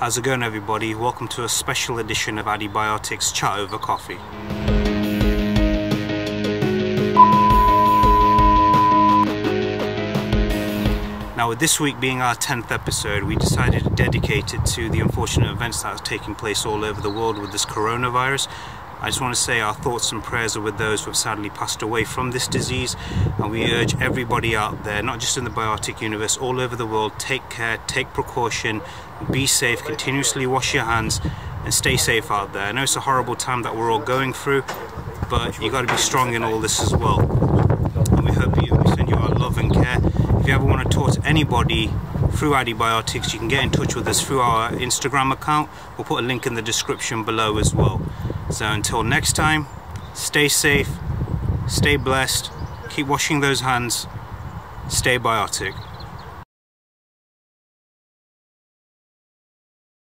How's it going everybody? Welcome to a special edition of AddiBiotics Chat Over Coffee. Now with this week being our 10th episode, we decided to dedicate it to the unfortunate events that are taking place all over the world with this coronavirus I just want to say our thoughts and prayers are with those who have sadly passed away from this disease and we urge everybody out there, not just in the biotic universe, all over the world, take care, take precaution, be safe, continuously wash your hands and stay safe out there. I know it's a horrible time that we're all going through, but you got to be strong in all this as well. And we hope you, we send you our love and care. If you ever want to talk to anybody through AddiBiotics, you can get in touch with us through our Instagram account. We'll put a link in the description below as well. So until next time, stay safe, stay blessed, keep washing those hands, stay biotic.